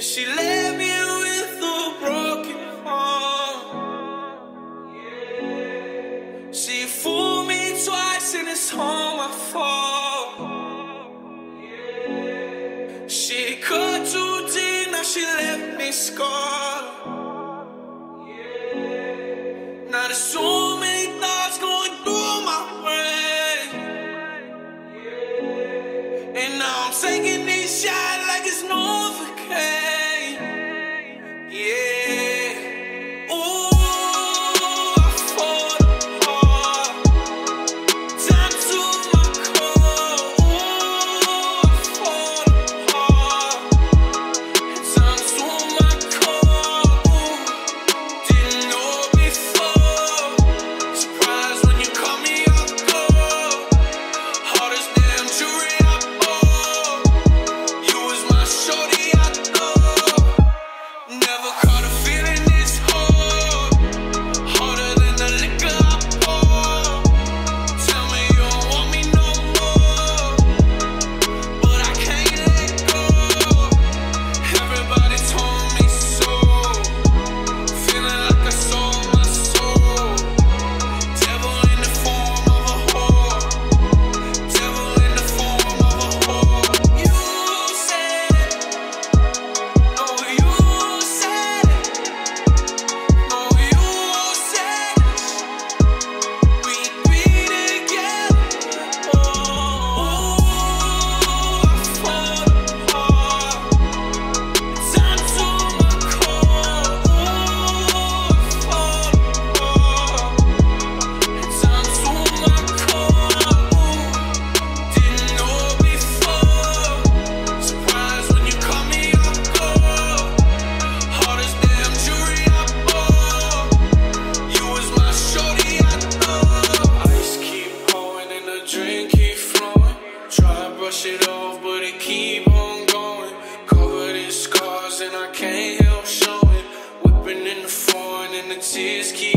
And she left me with a broken heart. She fooled me twice, and it's home my fall. She cut too deep, now she left me scarred. Now there's so many thoughts going through my brain. And now I'm taking these shots like it's no vacation. Is keep